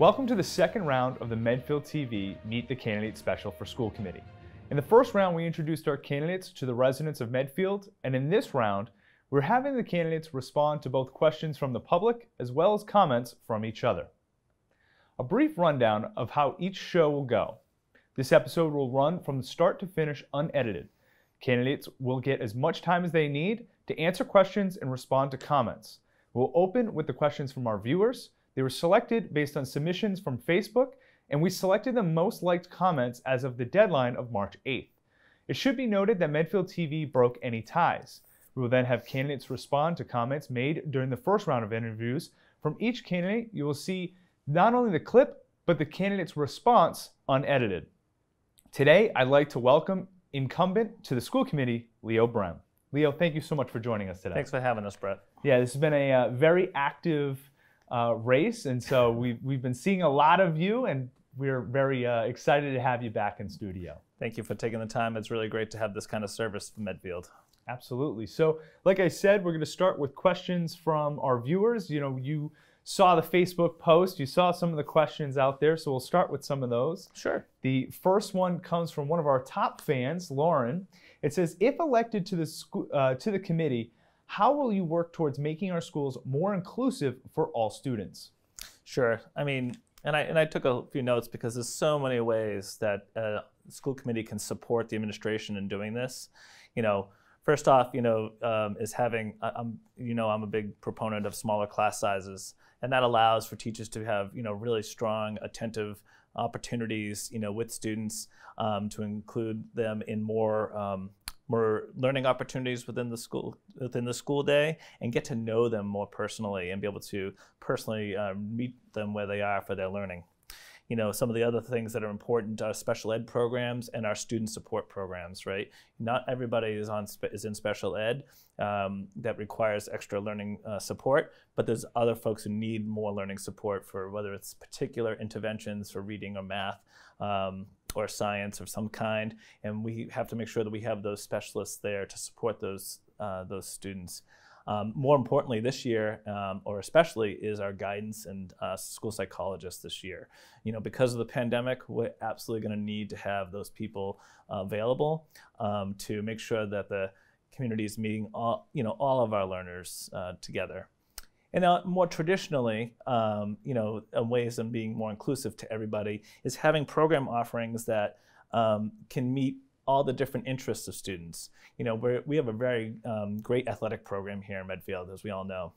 Welcome to the second round of the Medfield TV Meet the Candidate Special for School Committee. In the first round, we introduced our candidates to the residents of Medfield, and in this round, we're having the candidates respond to both questions from the public as well as comments from each other. A brief rundown of how each show will go. This episode will run from start to finish unedited. Candidates will get as much time as they need to answer questions and respond to comments. We'll open with the questions from our viewers. They were selected based on submissions from Facebook, and we selected the most liked comments as of the deadline of March 8th. It should be noted that Medfield TV broke any ties. We will then have candidates respond to comments made during the first round of interviews. From each candidate, you will see not only the clip, but the candidate's response unedited. Today, I'd like to welcome incumbent to the school committee, Leo Brehm. Leo, thank you so much for joining us today. Thanks for having us, Brett. Yeah, this has been a uh, very active uh, race, and so we've, we've been seeing a lot of you, and we're very uh, excited to have you back in studio. Thank you for taking the time. It's really great to have this kind of service from Medfield. Absolutely. So, like I said, we're going to start with questions from our viewers. You know, you saw the Facebook post, you saw some of the questions out there, so we'll start with some of those. Sure. The first one comes from one of our top fans, Lauren. It says, "If elected to the uh, to the committee, how will you work towards making our schools more inclusive for all students?" Sure. I mean, and I and I took a few notes because there's so many ways that a school committee can support the administration in doing this. You know, first off, you know, um, is having I'm you know I'm a big proponent of smaller class sizes, and that allows for teachers to have you know really strong, attentive opportunities you know with students um, to include them in more um, more learning opportunities within the school within the school day and get to know them more personally and be able to personally uh, meet them where they are for their learning. You know some of the other things that are important are special ed programs and our student support programs right? Not everybody is on is in special ed um, that requires extra learning uh, support but there's other folks who need more learning support for whether it's particular interventions for reading or math um, or science of some kind, and we have to make sure that we have those specialists there to support those uh, those students. Um, more importantly, this year, um, or especially, is our guidance and uh, school psychologists this year. You know, because of the pandemic, we're absolutely going to need to have those people uh, available um, to make sure that the community is meeting all, you know, all of our learners uh, together. And more traditionally, um, you know, ways of being more inclusive to everybody is having program offerings that um, can meet all the different interests of students. You know, we we have a very um, great athletic program here in Medfield, as we all know.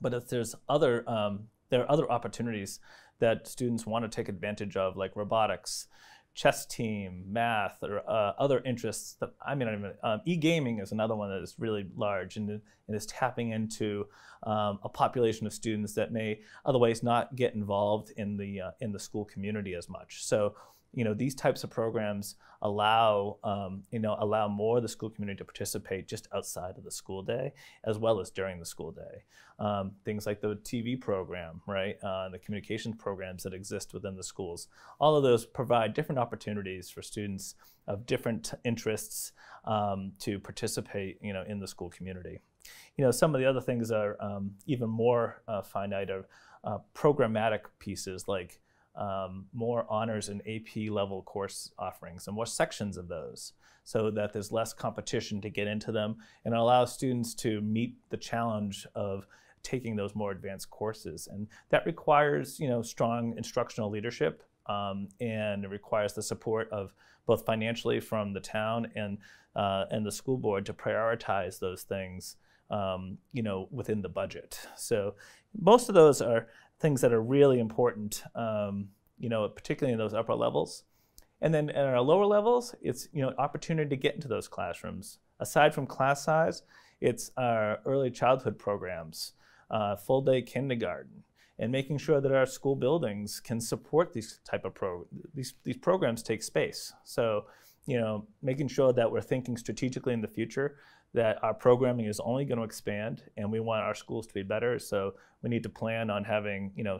But if there's other, um, there are other opportunities that students want to take advantage of, like robotics, chess team, math, or uh, other interests. That I mean, um, e-gaming is another one that is really large and, and is tapping into um, a population of students that may otherwise not get involved in the uh, in the school community as much. So you know, these types of programs allow, um, you know, allow more of the school community to participate just outside of the school day, as well as during the school day. Um, things like the TV program, right, uh, the communication programs that exist within the schools. All of those provide different opportunities for students of different interests um, to participate, you know, in the school community. You know, some of the other things are um, even more uh, finite are uh, programmatic pieces like um, more honors and AP level course offerings and more sections of those so that there's less competition to get into them and allows students to meet the challenge of taking those more advanced courses. And that requires, you know, strong instructional leadership um, and it requires the support of both financially from the town and, uh, and the school board to prioritize those things um, you know, within the budget. So most of those are things that are really important, um, you know, particularly in those upper levels. And then at our lower levels, it's you know opportunity to get into those classrooms. Aside from class size, it's our early childhood programs, uh, full day kindergarten, and making sure that our school buildings can support these type of pro these these programs take space. So you know, making sure that we're thinking strategically in the future that our programming is only going to expand and we want our schools to be better. So we need to plan on having, you know,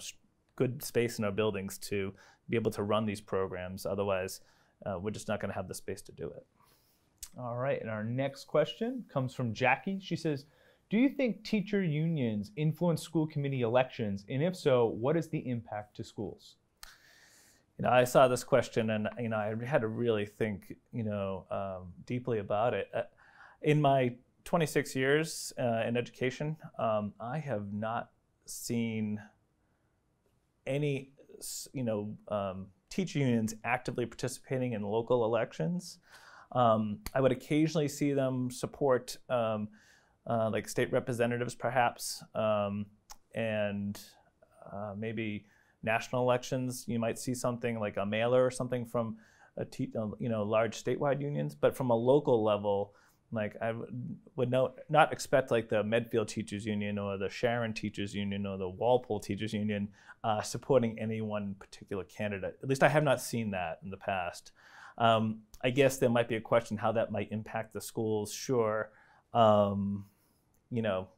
good space in our buildings to be able to run these programs. Otherwise, uh, we're just not going to have the space to do it. All right, and our next question comes from Jackie. She says, Do you think teacher unions influence school committee elections? And if so, what is the impact to schools? You know, I saw this question and you know I had to really think you know um, deeply about it. Uh, in my 26 years uh, in education, um, I have not seen any you know um, teacher unions actively participating in local elections. Um, I would occasionally see them support um, uh, like state representatives, perhaps, um, and uh, maybe national elections. You might see something like a mailer or something from a uh, you know large statewide unions, but from a local level. Like I would no, not expect like the Medfield Teachers Union or the Sharon Teachers Union or the Walpole Teachers Union uh, supporting any one particular candidate. At least I have not seen that in the past. Um, I guess there might be a question how that might impact the schools. Sure, um, you know,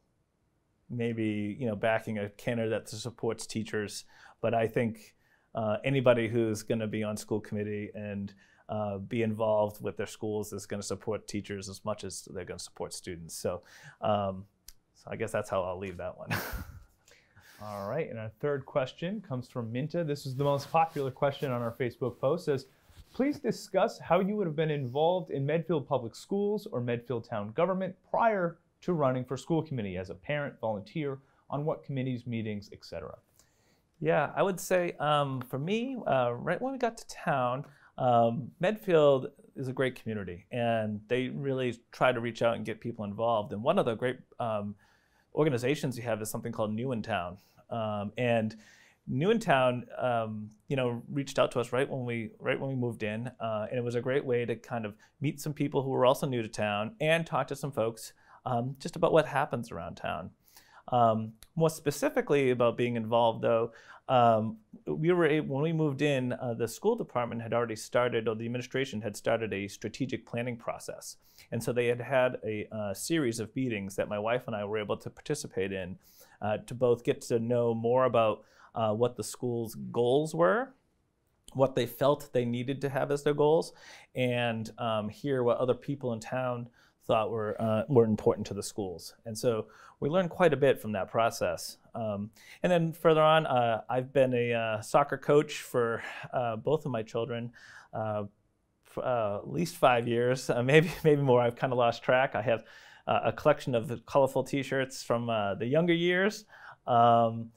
maybe you know backing a candidate that supports teachers, but I think uh, anybody who's going to be on school committee and uh, be involved with their schools is going to support teachers as much as they're going to support students. So, um, so I guess that's how I'll leave that one. All right, and our third question comes from Minta. This is the most popular question on our Facebook post. Says, please discuss how you would have been involved in Medfield Public Schools or Medfield Town Government prior to running for school committee as a parent, volunteer, on what committees, meetings, etc. Yeah, I would say um, for me, uh, right when we got to town, um, Medfield is a great community, and they really try to reach out and get people involved. And one of the great um, organizations you have is something called New in Town, um, and New in Town, um, you know, reached out to us right when we right when we moved in, uh, and it was a great way to kind of meet some people who were also new to town and talk to some folks um, just about what happens around town. Um, more specifically about being involved, though, um, we were able, when we moved in, uh, the school department had already started, or the administration had started a strategic planning process, and so they had had a uh, series of meetings that my wife and I were able to participate in uh, to both get to know more about uh, what the school's goals were what they felt they needed to have as their goals and um, hear what other people in town thought were, uh, were important to the schools. And so we learned quite a bit from that process. Um, and then further on, uh, I've been a uh, soccer coach for uh, both of my children. Uh, for, uh, at least five years, maybe maybe more. I've kind of lost track. I have a collection of colorful T-shirts from the younger years, um,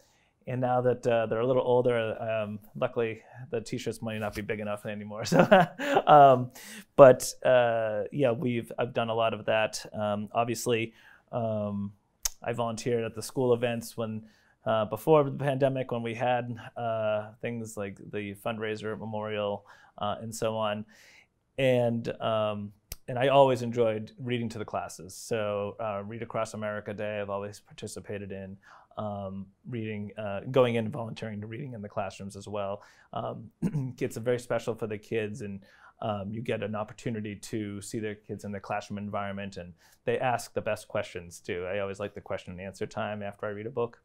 and now that uh, they're a little older, um, luckily the t-shirts might not be big enough anymore. So, um, but uh, yeah, we've I've done a lot of that. Um, obviously, um, I volunteered at the school events when uh, before the pandemic when we had uh, things like the fundraiser memorial uh, and so on, and um, and I always enjoyed reading to the classes. So, uh, Read Across America Day, I've always participated in um, reading, uh, going in and volunteering to reading in the classrooms as well. Um, it's very special for the kids, and um, you get an opportunity to see their kids in the classroom environment, and they ask the best questions too. I always like the question and answer time after I read a book.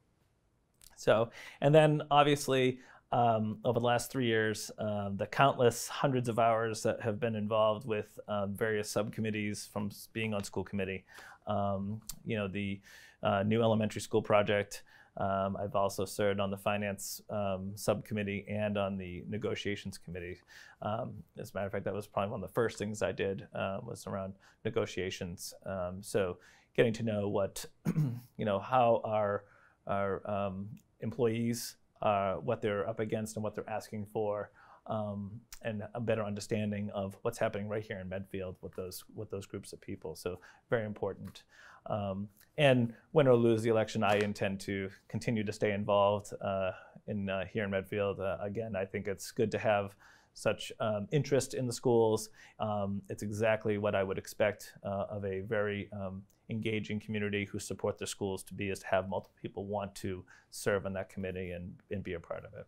So, and then obviously. Um, over the last three years, uh, the countless hundreds of hours that have been involved with um, various subcommittees from being on school committee. Um, you know, the uh, new elementary school project. Um, I've also served on the finance um, subcommittee and on the negotiations committee. Um, as a matter of fact, that was probably one of the first things I did uh, was around negotiations. Um, so getting to know what, you know, how our, our um, employees, uh, what they're up against and what they're asking for, um, and a better understanding of what's happening right here in Medfield with those with those groups of people. So very important. Um, and win or lose the election, I intend to continue to stay involved uh, in uh, here in Medfield. Uh, again, I think it's good to have such um, interest in the schools. Um, it's exactly what I would expect uh, of a very um, engaging community who support their schools to be, is to have multiple people want to serve on that committee and, and be a part of it.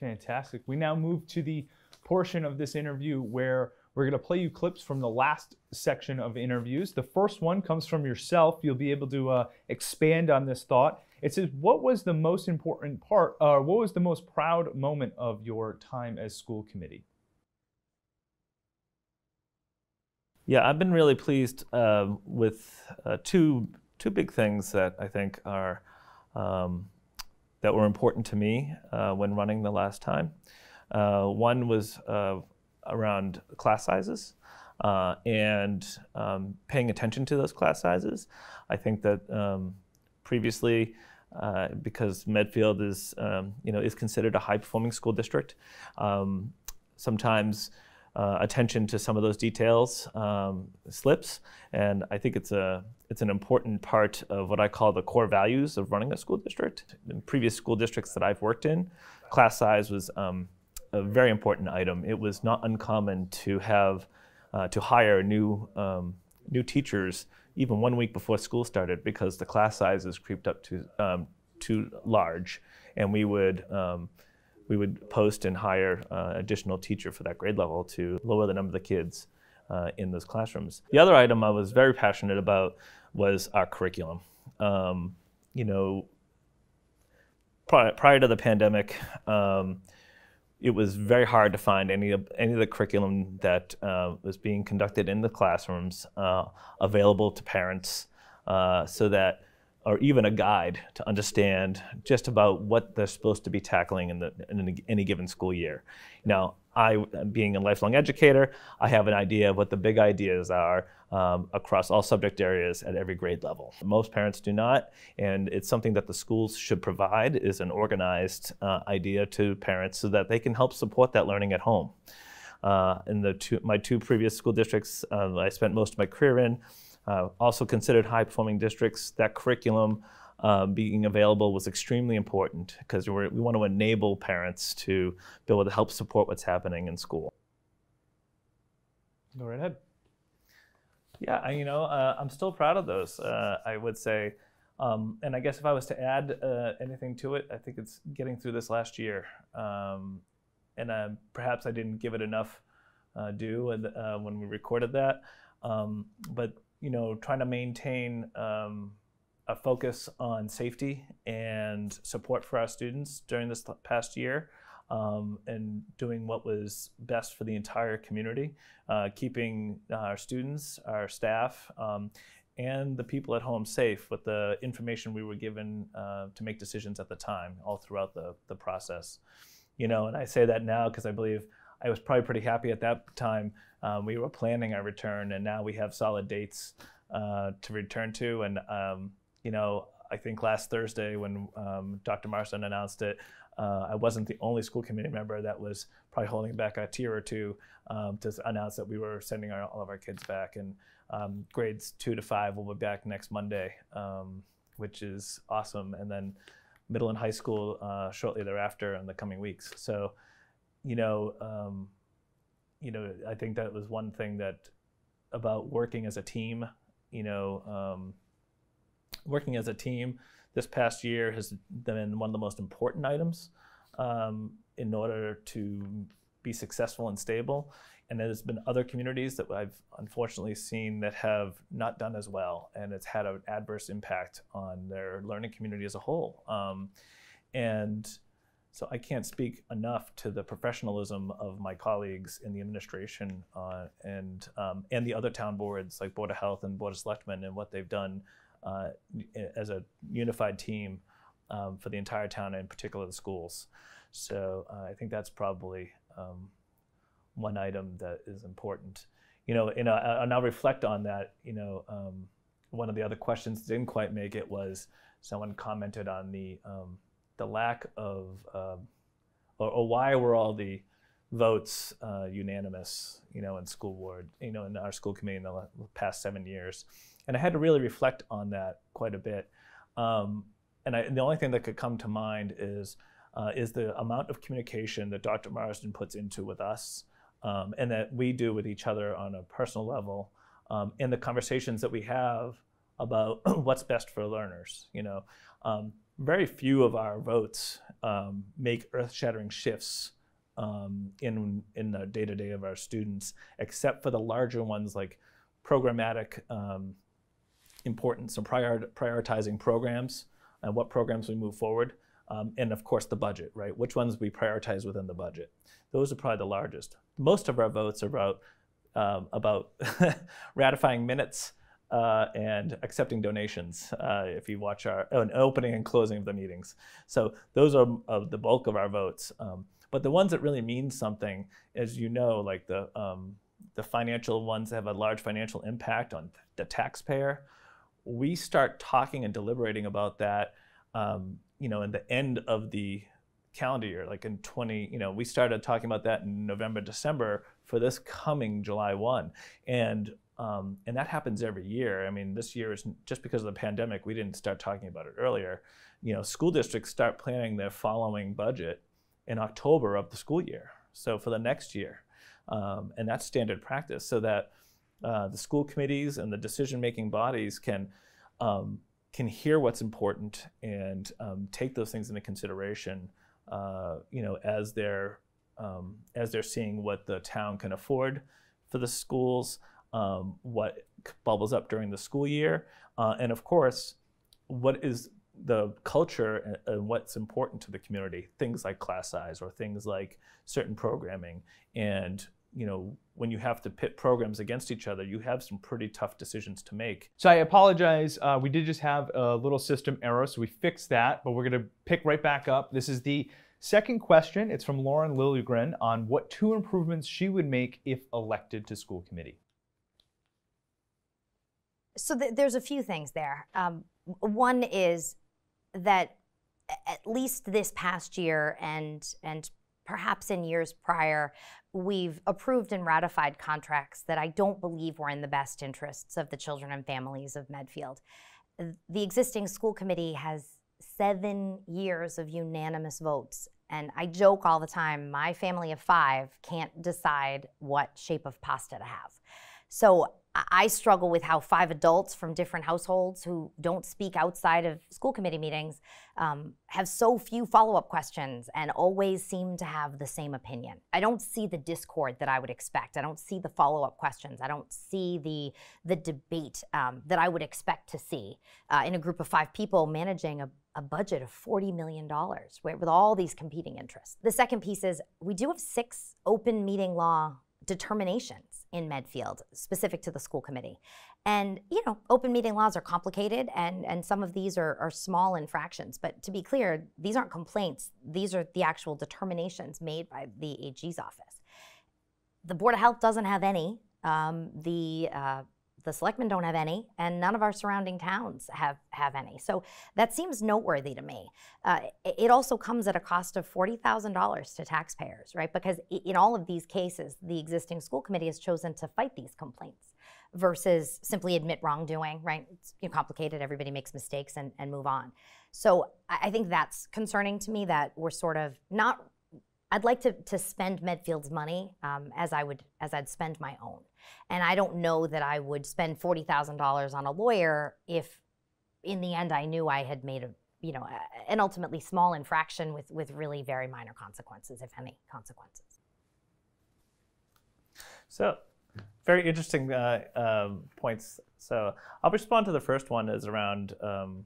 Fantastic. We now move to the portion of this interview where we're going to play you clips from the last section of interviews. The first one comes from yourself. You'll be able to uh, expand on this thought. It says, What was the most important part, uh, what was the most proud moment of your time as school committee? Yeah, I've been really pleased uh, with uh, two two big things that I think are um, that were important to me uh, when running the last time. Uh, one was uh, around class sizes uh, and um, paying attention to those class sizes. I think that um, previously, uh, because Medfield is um, you know is considered a high performing school district, um, sometimes uh, attention to some of those details um, slips, and I think it's a it's an important part of what I call the core values of running a school district. In previous school districts that I've worked in, class size was um, a very important item. It was not uncommon to have uh, to hire new um, new teachers even one week before school started because the class sizes creeped up to um, too large, and we would um, we would post and hire uh, additional teacher for that grade level to lower the number of the kids uh, in those classrooms. The other item I was very passionate about was our curriculum. Um, you know, prior, prior, to the pandemic, um, it was very hard to find any of any of the curriculum that uh, was being conducted in the classrooms uh, available to parents, uh, so that or even a guide to understand just about what they're supposed to be tackling in, the, in any given school year. Now, I, being a lifelong educator, I have an idea of what the big ideas are um, across all subject areas at every grade level. Most parents do not, and it's something that the schools should provide is an organized uh, idea to parents so that they can help support that learning at home. Uh, in the two, my two previous school districts uh, I spent most of my career in, uh, also considered high performing districts, that curriculum uh, being available was extremely important because we want to enable parents to be able to help support what's happening in school. Go right ahead. Yeah, I, you know, uh, I'm still proud of those. Uh, I would say, um, and I guess if I was to add uh, anything to it, I think it's getting through this last year, um, and uh, perhaps I didn't give it enough due when we recorded that. Um, but you know, trying to maintain um, a focus on safety and support for our students during this past year. Um, and doing what was best for the entire community, uh, keeping our students, our staff, um, and the people at home safe with the information we were given uh, to make decisions at the time, all throughout the, the process. You know, and I say that now because I believe I was probably pretty happy at that time um, we were planning our return, and now we have solid dates uh, to return to. And um, you know, I think last Thursday when um, Dr. Marsden announced it, uh, I wasn't the only school committee member that was probably holding back a tier or two um, to announce that we were sending our, all of our kids back. And um, grades two to five will be back next Monday, um, which is awesome. And then middle and high school uh, shortly thereafter in the coming weeks. So, you know, um, you know, I think that was one thing that about working as a team. You know, um, working as a team this past year has been one of the most important items um, in order to be successful and stable. And there's been other communities that I've unfortunately seen that have not done as well, and it's had an adverse impact on their learning community as a whole. Um, and so I can't speak enough to the professionalism of my colleagues in the administration uh, and um, and the other town boards like Board of Health and Board of Selectmen and what they've done uh, as a unified team um, for the entire town and in particular the schools. So uh, I think that's probably um, one item that is important. You know, and, uh, and I'll reflect on that. You know, um, one of the other questions didn't quite make it was someone commented on the um, the lack of, uh, or, or, why were all the votes uh, unanimous, you know, in school board, you know, in our school committee in the past seven years. And I had to really reflect on that quite a bit. Um, and, I, the only thing that could come to mind is, uh, is the amount of communication that Dr. Marsden puts into with us um, and that we do with each other on a personal level um, and the conversations that we have about what's best for learners, you know. Very few of our votes um, make earth-shattering shifts um, in in the day-to-day of our students, except for the larger ones like programmatic um, importance and prior, prioritizing programs and what programs we move forward, um, and of course the budget, right? Which ones we prioritize within the budget. Those are probably the largest. Most of our votes are about um, about ratifying minutes uh, and accepting donations uh, if you watch our opening and closing of the meetings. So those are the bulk of our votes. Um, but the ones that really mean something, as you know, like the um, the financial ones that have a large financial impact on the taxpayer, we start talking and deliberating about that, um, you know, in the end of the calendar year, like in 20, you know, we started talking about that in November, December for this coming July 1. And um, and that happens every year. I mean, this year is just because of the pandemic, we didn't start talking about it earlier. You know, school districts start planning their following budget in October of the school year. So for the next year. Um, and that's standard practice so that uh, the school committees and the decision-making bodies can um, can hear what's important and um, take those things into consideration. Uh, you know, as they're um, as they're seeing what the town can afford for the schools, um, what bubbles up during the school year, uh, and of course, what is the culture and, and, what's important to the community. Things like class size or things like certain programming, and you know, when you have to pit programs against each other, you have some pretty tough decisions to make. So I apologize. Uh, we did just have a little system error, so we fixed that, but we're going to pick right back up. This is the second question. It's from Lauren Lilligren on what two improvements she would make if elected to school committee. So th there's a few things there. Um, one is that at least this past year and and perhaps in years prior, we've approved and ratified contracts that I don't believe were in the best interests of the children and families of Medfield. The existing school committee has seven years of unanimous votes. And I joke all the time, my family of five can't decide what shape of pasta to have. So I struggle with how five adults from different households who don't speak outside of school committee meetings um, have so few follow up questions and always seem to have the same opinion. I don't see the discord that I would expect. I don't see the follow up questions. I don't see the, the debate um, that I would expect to see uh, in a group of five people managing a, a budget of $40 million with all these competing interests. The second piece is we do have six open meeting law determinations in Medfield specific to the school committee. And, you know, open meeting laws are complicated and, and some of these are, are small infractions. But to be clear, these aren't complaints. These are the actual determinations made by the AG's office. The Board of Health doesn't have any. Um, the uh, the selectmen don't have any, and none of our surrounding towns have, have any. So that seems noteworthy to me. Uh, it also comes at a cost of $40,000 to taxpayers, right? Because in all of these cases, the existing school committee has chosen to fight these complaints versus simply admit wrongdoing, right? It's complicated, everybody makes mistakes and, and move on. So I think that's concerning to me that we're sort of not I'd like to, to spend Medfield's money um, as I would as I'd spend my own, and I don't know that I would spend forty thousand dollars on a lawyer if, in the end, I knew I had made a you know an ultimately small infraction with with really very minor consequences, if any consequences. So, very interesting uh, um, points. So I'll respond to the first one is around. Um,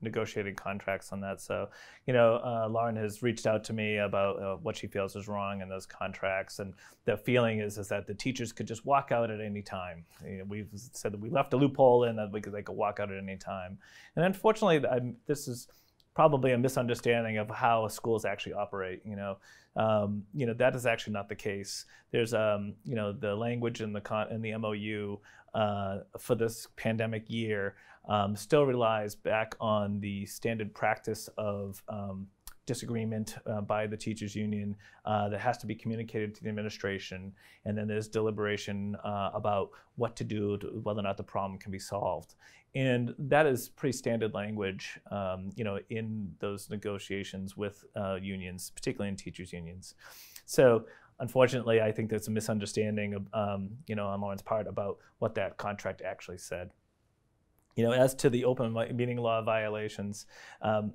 negotiated contracts on that. So, you know, uh, Lauren has reached out to me about uh, what she feels is wrong in those contracts, and the feeling is is that the teachers could just walk out at any time. You know, we've said that we left a loophole in that we could, they could walk out at any time, and unfortunately, I'm, this is probably a misunderstanding of how schools actually operate. You know, um, you know that is actually not the case. There's, um, you know, the language in the con- in the MOU uh, for this pandemic year um, still relies back on the standard practice of um, disagreement uh, by the teachers union uh, that has to be communicated to the administration. And then there's deliberation uh, about what to do to whether or not the problem can be solved. And that is pretty standard language um, you know in those negotiations with uh, unions particularly in teachers unions. So unfortunately i think there's a misunderstanding um, you know on lauren's part about what that contract actually said. You know, as to the open meeting law violations, um,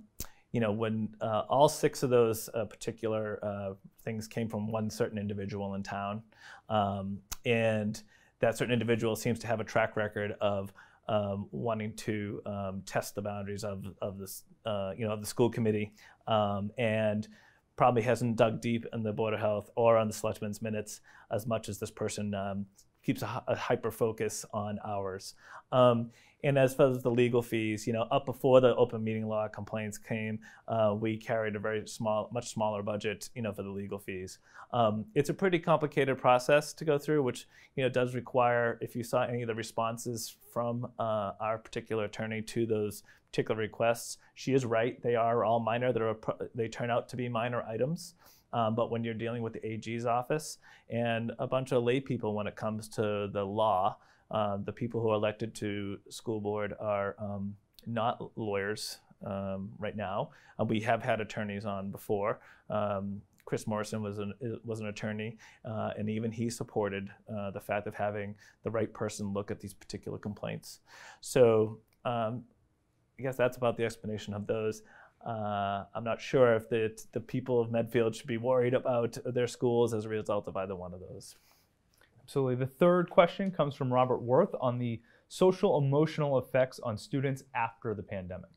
you know, when uh, all six of those uh, particular uh, things came from one certain individual in town, um, and that certain individual seems to have a track record of um, wanting to um, test the boundaries of, of this, uh, you know, of the school committee, um, and probably hasn't dug deep in the Board of Health or on the selectmen's minutes as much as this person um, keeps a, a hyper focus on ours. Um, and as far as the legal fees, you know, up before the open meeting law complaints came, uh, we carried a very small, much smaller budget, you know, for the legal fees. Um, it's a pretty complicated process to go through, which you know does require. If you saw any of the responses from uh, our particular attorney to those particular requests, she is right. They are all minor. They're they turn out to be minor items. Um, but when you're dealing with the AG's office and a bunch of lay people when it comes to the law, uh, the people who are elected to school board are um, not lawyers um, right now. Uh, we have had attorneys on before. Um, Chris Morrison was an was an attorney, uh, and even he supported uh, the fact of having the right person look at these particular complaints. So um, I guess that's about the explanation of those. Uh, I'm not sure if the, the people of Medfield should be worried about their schools as a result of either one of those. Absolutely. The third question comes from Robert Worth on the social emotional effects on students after the pandemic.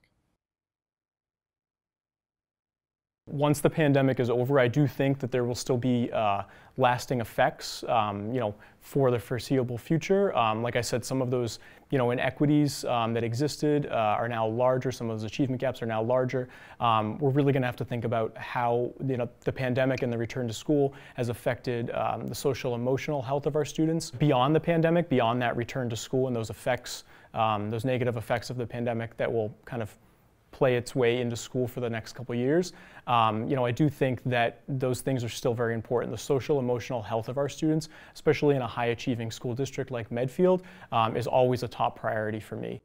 Once the pandemic is over, I do think that there will still be uh, lasting effects, um, you know, for the foreseeable future. Um, like I said, some of those, you know, inequities um, that existed uh, are now larger. Some of those achievement gaps are now larger. Um, we're really going to have to think about how, you know, the pandemic and the return to school has affected um, the social emotional health of our students beyond the pandemic, beyond that return to school and those effects, um, those negative effects of the pandemic that will kind of play its way into school for the next couple years. Um, you know, I do think that those things are still very important. The social emotional health of our students, especially in a high achieving school district like Medfield, um, is always a top priority for me.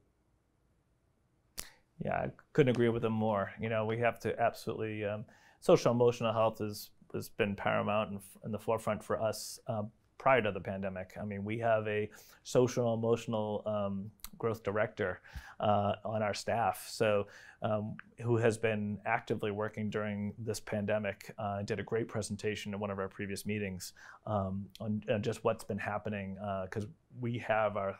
Yeah, I couldn't agree with them more. You know, we have to absolutely um, social emotional health has has been paramount and in the forefront for us uh, prior to the pandemic. I mean, we have a social emotional um, growth director uh, on our staff, so um, who has been actively working during this pandemic. Uh, did a great presentation in one of our previous meetings um, on, on, just what's been happening because uh, we have our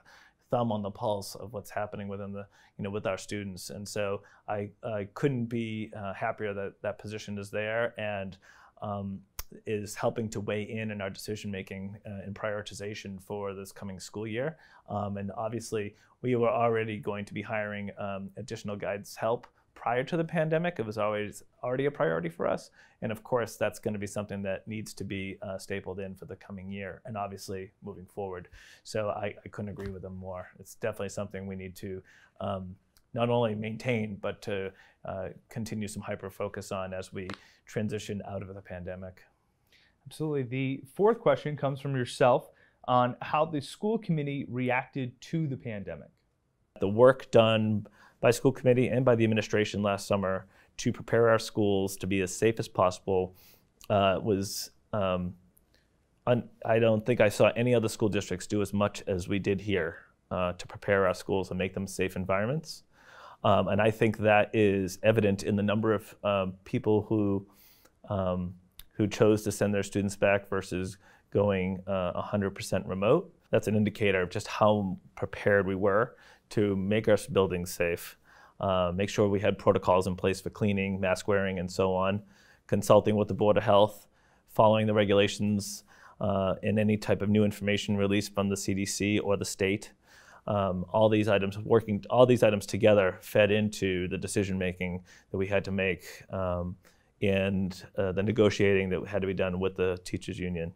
thumb on the pulse of what's happening within the you know with our students and so i, I couldn't be uh, happier that that position is there and um, is helping to weigh in in our decision making uh, and prioritization for this coming school year. Um, and obviously, we were already going to be hiring um, additional guides help prior to the pandemic. It was always already a priority for us. And of course, that's going to be something that needs to be uh, stapled in for the coming year and obviously moving forward. So I, I, couldn't agree with them more. It's definitely something we need to um, not only maintain, but to uh, continue some hyper focus on as we transition out of the pandemic. Absolutely. The fourth question comes from yourself on how the school committee reacted to the pandemic. The work done by school committee and by the administration last summer to prepare our schools to be as safe as possible uh, was um, I don't think I saw any other school districts do as much as we did here uh, to prepare our schools and make them safe environments. Um, and I think that is evident in the number of um, people who um, who chose to send their students back versus going uh, 100% remote. That's an indicator of just how prepared we were to make our buildings safe, uh, make sure we had protocols in place for cleaning, mask wearing, and so on, consulting with the Board of Health, following the regulations, uh, and any type of new information released from the CDC or the state. Um, all these items working, all these items together fed into the decision making that we had to make. Um, and uh, the negotiating that had to be done with the teachers union.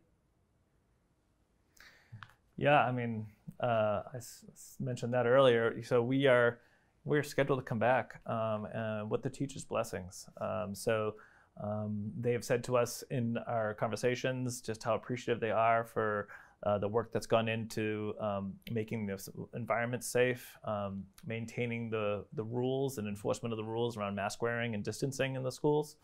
Yeah, I mean, uh, I s- mentioned that earlier. So we are we're scheduled to come back um, uh, with the teachers' blessings. Um, so um, they have said to us in our conversations just how appreciative they are for uh, the work that's gone into um, making the environment safe, um, maintaining the, the rules and enforcement of the rules around mask wearing and distancing in the schools.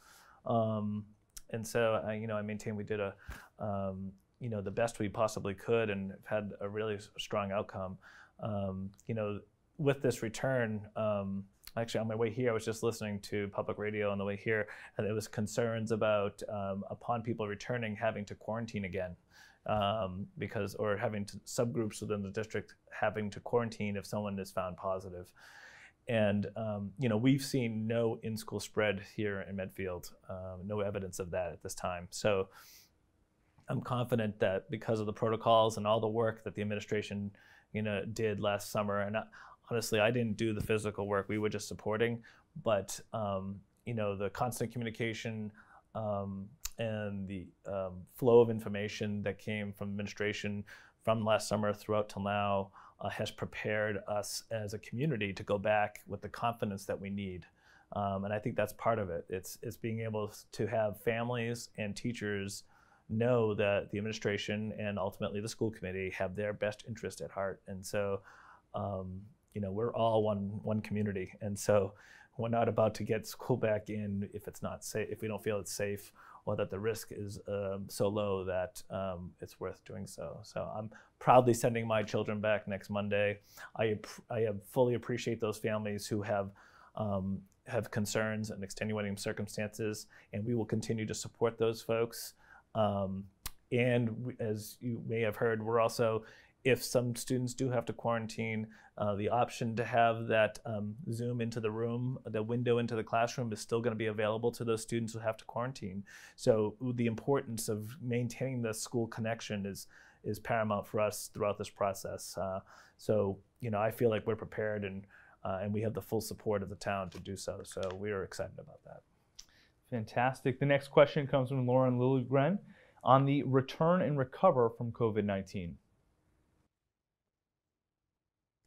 Um, and so, I, you know, I maintain we did a, um, you know, the best we possibly could and had a really strong outcome. Um, you know, with this return, um, actually on my way here, I was just listening to public radio on the way here, and there was concerns about um, upon people returning having to quarantine again. Um, because or having to, subgroups within the district having to quarantine if someone is found positive. And um, you know, we've seen no in-school spread here in Medfield, um, no evidence of that at this time. So, I'm confident that because of the protocols and all the work that the administration, you know, did last summer, and I, honestly, I didn't do the physical work; we were just supporting. But um, you know, the constant communication um, and the um, flow of information that came from administration from last summer throughout till now uh, has prepared us as a community to go back with the confidence that we need. Um, and I think that's part of it. It's, it's being able to have families and teachers know that the administration and ultimately the school committee have their best interest at heart. And so, um, you know, we're all one one community, and so we're not about to get school back in if it's not safe, if we don't feel it's safe, or that the risk is um, so low that um, it's worth doing so. So I'm proudly sending my children back next Monday. I I fully appreciate those families who have um, have concerns and extenuating circumstances, and we will continue to support those folks. Um, and as you may have heard, we're also, if some students do have to quarantine, uh, the option to have that um, Zoom into the room, the window into the classroom is still going to be available to those students who have to quarantine. So the importance of maintaining the school connection is is paramount for us throughout this process. Uh, so you know, I feel like we're prepared and uh, and we have the full support of the town to do so. So we are excited about that. Fantastic. The next question comes from Lauren Lilligren on the return and recover from COVID 19.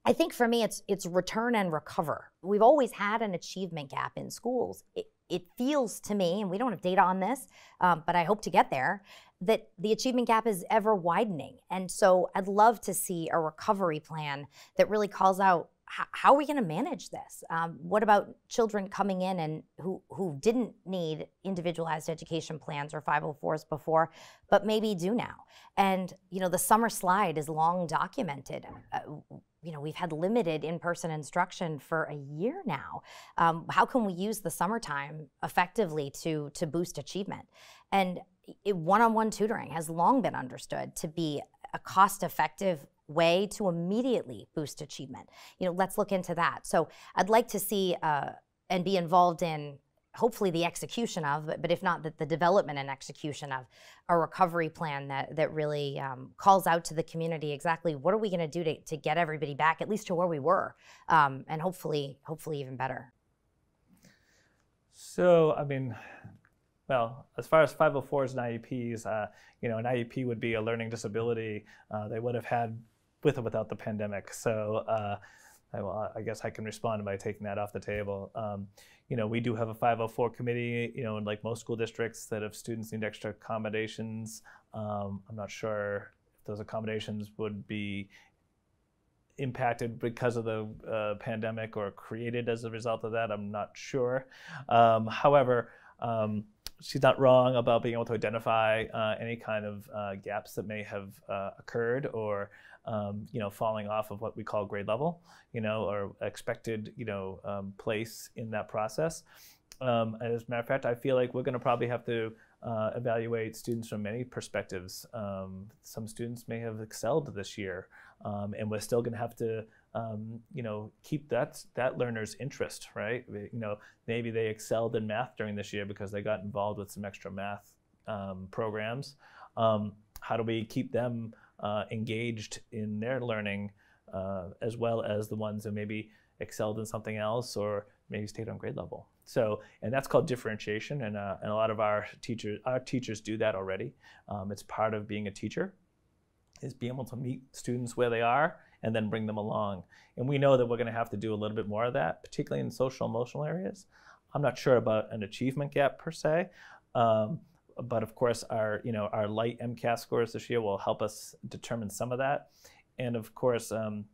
I think for me, it's it's return and recover. We've always had an achievement gap in schools. It, it feels to me, and we don't have data on this, um, but I hope to get there, that the achievement gap is ever widening. And so I'd love to see a recovery plan that really calls out how are we going to manage this? Um, what about children coming in and who who didn't need individualized education plans or 504s before, but maybe do now? And you know, the summer slide is long documented. Uh, you know, we've had limited in-person instruction for a year now. Um, how can we use the summertime effectively to to boost achievement? And it, one-on-one tutoring has long been understood to be a cost-effective way to immediately boost achievement. You know, let's look into that. So I'd like to see uh, and be involved in hopefully the execution of, but, but if not, that the development and execution of a recovery plan that, that really um, calls out to the community exactly what are we going to do to, get everybody back at least to where we were um, and hopefully hopefully even better. So, I mean, well, as far as 504s and IEPs, uh, you know, an IEP would be a learning disability. Uh, they would have had with or without the pandemic. So uh, I, well, I, guess I can respond by taking that off the table. Um, you know, we do have a 504 committee, you know, in like most school districts that if students need extra accommodations, um, I'm not sure if those accommodations would be impacted because of the uh, pandemic or created as a result of that. I'm not sure. Um, however, um, she's not wrong about being able to identify uh, any kind of uh, gaps that may have uh, occurred or um, you know, falling off of what we call grade level, you know, or expected, you know, um, place in that process. Um, as a matter of fact, I feel like we're going to probably have to uh, evaluate students from many perspectives. Um, some students may have excelled this year, um, and we're still going to have to, um, you know, keep that that learner's interest, right? You know, maybe they excelled in math during this year because they got involved with some extra math programs. how do we keep them uh, engaged in their learning uh, as well as the ones who maybe excelled in something else or maybe stayed on grade level. So, and that's called differentiation, and, uh, and a lot of our teachers, our teachers do that already. Um, it's part of being a teacher, is being able to meet students where they are and then bring them along. And we know that we're going to have to do a little bit more of that, particularly in social emotional areas. I'm not sure about an achievement gap per se, um, but of course, our you know our light MCAS scores this year will help us determine some of that. And of course, um,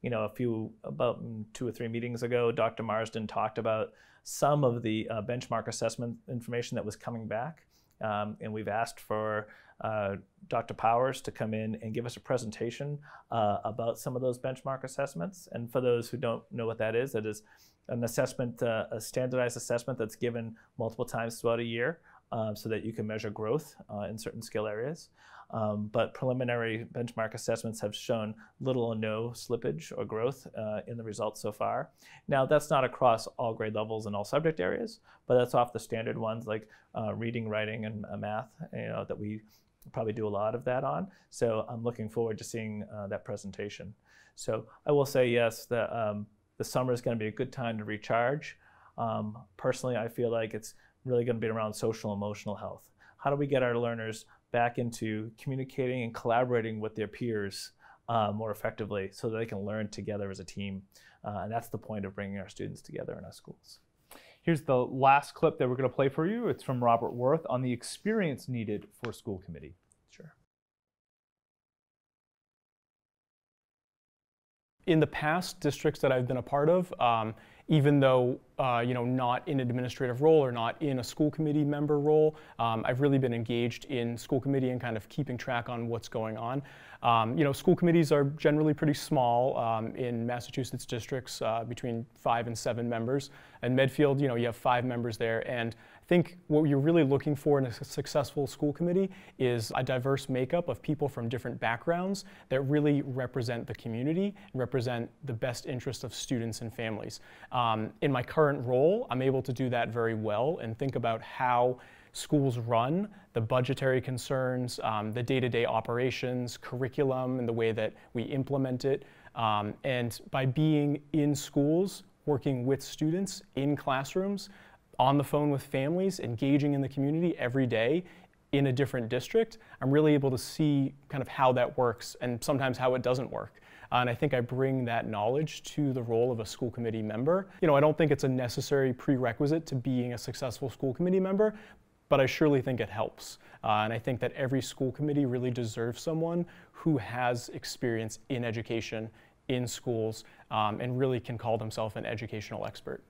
you know, a few about two or three meetings ago, Dr. Marsden talked about some of the uh, benchmark assessment information that was coming back, um, and we've asked for uh, Dr. Powers to come in and give us a presentation uh, about some of those benchmark assessments. And for those who don't know what that is, that is an assessment, uh, a standardized assessment that's given multiple times throughout a year uh, so that you can measure growth uh, in certain skill areas. Um, but preliminary benchmark assessments have shown little or no slippage or growth uh, in the results so far. Now, that's not across all grade levels and all subject areas, but that's off the standard ones like uh, reading, writing, and uh, math you know, that we probably do a lot of that on. So I'm looking forward to seeing uh, that presentation. So I will say yes, the, um, the summer is going to be a good time to recharge. Um, personally, I feel like it's really going to be around social emotional health. How do we get our learners back into communicating and collaborating with their peers uh, more effectively so that they can learn together as a team? Uh, and that's the point of bringing our students together in our schools. Here's the last clip that we're going to play for you. It's from Robert Worth on the experience needed for school committee. Sure. In the past districts that I've been a part of, um, even though uh, you know not in an administrative role or not in a school committee member role, um, I've really been engaged in school committee and kind of keeping track on what's going on. Um, you know, school committees are generally pretty small um, in Massachusetts districts, uh, between five and seven members. And Medfield, you know, you have five members there, and think what you're really looking for in a successful school committee is a diverse makeup of people from different backgrounds that really represent the community and represent the best interest of students and families. Um, in my current role, I'm able to do that very well and think about how schools run, the budgetary concerns, um, the day-to-day operations, curriculum, and the way that we implement it. Um, and by being in schools, working with students in classrooms, on the phone with families, engaging in the community every day in a different district, I'm really able to see kind of how that works and sometimes how it doesn't work. Uh, and I think I bring that knowledge to the role of a school committee member. You know, I don't think it's a necessary prerequisite to being a successful school committee member, but I surely think it helps. Uh, and I think that every school committee really deserves someone who has experience in education, in schools, um, and really can call themselves an educational expert.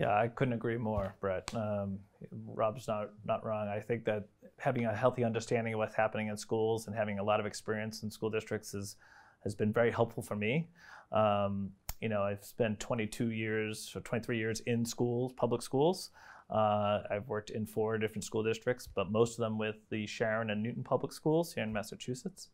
Yeah, I couldn't agree more, Brett. Um, Rob's not not wrong. I think that having a healthy understanding of what's happening in schools and having a lot of experience in school districts is has been very helpful for me. Um, you know, I've spent 22 years or 23 years in schools, public schools. Uh, I've worked in four different school districts, but most of them with the Sharon and Newton public schools here in Massachusetts.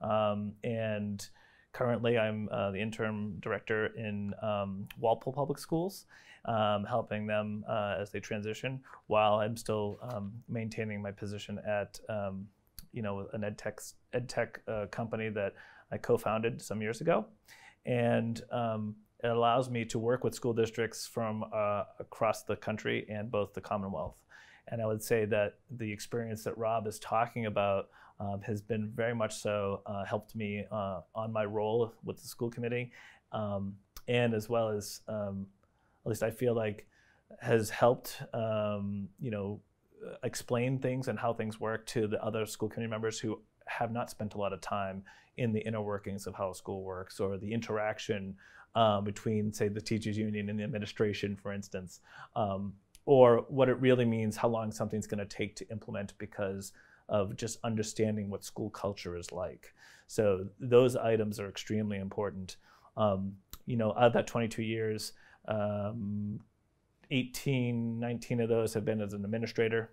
Um, and currently, I'm uh, the interim director in um, Walpole Public Schools, um, helping them uh, as they transition, while I'm still um, maintaining my position at um, you know an ed tech, ed tech uh, company that I co-founded some years ago, and um, it allows me to work with school districts from uh, across the country and both the Commonwealth. And I would say that the experience that Rob is talking about um, has been very much so uh, helped me uh, on my role with the school committee, um, and as well as, um, at least I feel like, has helped um, you know explain things and how things work to the other school committee members who have not spent a lot of time in the inner workings of how school works or the interaction um, between, say, the teachers union and the administration, for instance, um, or what it really means, how long something's going to take to implement because of just understanding what school culture is like. So those items are extremely important. Um, you know, out of that 22 years, um, 18, 19 of those have been as an administrator,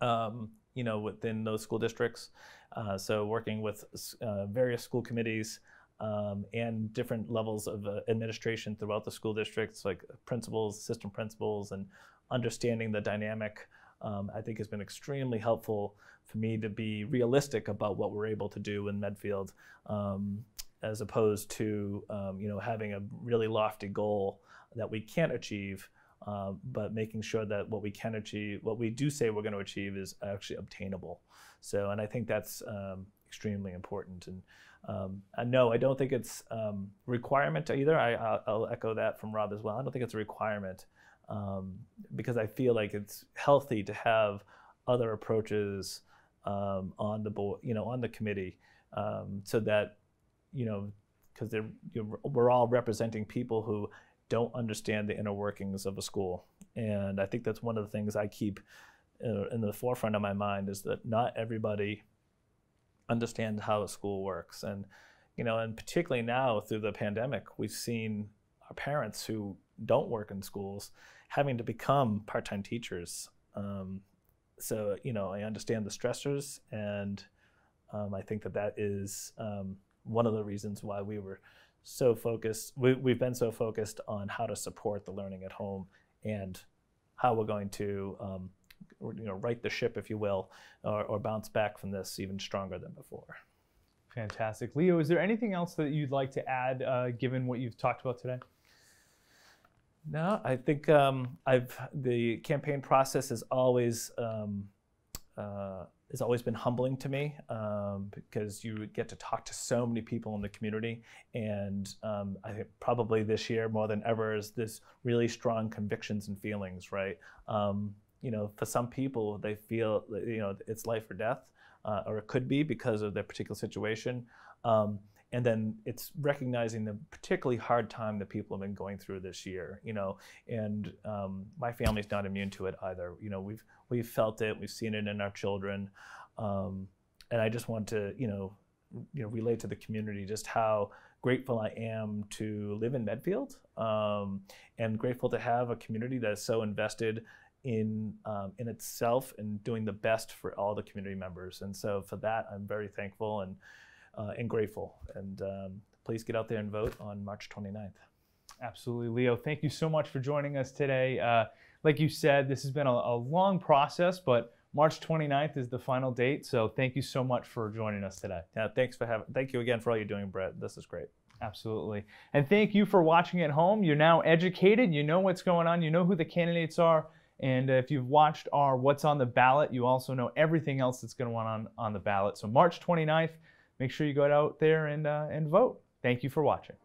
um, you know, within those school districts. Uh, so working with uh, various school committees, um, and different levels of uh, administration throughout the school districts, like principals, system principals, and understanding the dynamic, um, I think has been extremely helpful for me to be realistic about what we're able to do in Medfield, um, as opposed to um, you know having a really lofty goal that we can't achieve. Uh, but making sure that what we can achieve, what we do say we're going to achieve, is actually obtainable. So, and I think that's um, extremely important. And um, no, I don't think it's um, requirement either. I, will echo that from Rob as well. I don't think it's a requirement um, because I feel like it's healthy to have other approaches um, on the board, you know, on the committee, um, so that you know, because we're all representing people who don't understand the inner workings of a school, and I think that's one of the things I keep uh, in the forefront of my mind is that not everybody understands how a school works. And, you know, and particularly now through the pandemic, we've seen our parents who don't work in schools having to become part-time teachers. Um, so, you know, I understand the stressors, and um, I think that that is um, one of the reasons why we were so focused. We, we've been so focused on how to support the learning at home and how we're going to um, you know, right the ship, if you will, or, or bounce back from this even stronger than before. Fantastic. Leo, is there anything else that you'd like to add uh, given what you've talked about today? No, I think um, I've the campaign process is always um, uh, has always been humbling to me um, because you get to talk to so many people in the community, and um, I think probably this year more than ever is this really strong convictions and feelings. Right, um, you know, for some people they feel you know it's life or death, uh, or it could be because of their particular situation. Um, and then it's recognizing the particularly hard time that people have been going through this year you know and um, my family's not immune to it either you know we've we've felt it we've seen it in our children um, and i just want to you know you know relate to the community just how grateful i am to live in medfield um, and grateful to have a community that is so invested in um, in itself and doing the best for all the community members and so for that i'm very thankful and uh, and grateful. And um, please get out there and vote on March 29th. Absolutely, Leo. Thank you so much for joining us today. Uh, like you said, this has been a, a, long process, but March 29th is the final date. So thank you so much for joining us today. Yeah, thanks for having. Thank you again for all you're doing, Brett. This is great. Absolutely. And thank you for watching at home. You're now educated. You know what's going on. You know who the candidates are. And if you've watched our What's on the Ballot, you also know everything else that's going to want on on the ballot. So March 29th, make sure you go out there and, uh, and vote. Thank you for watching.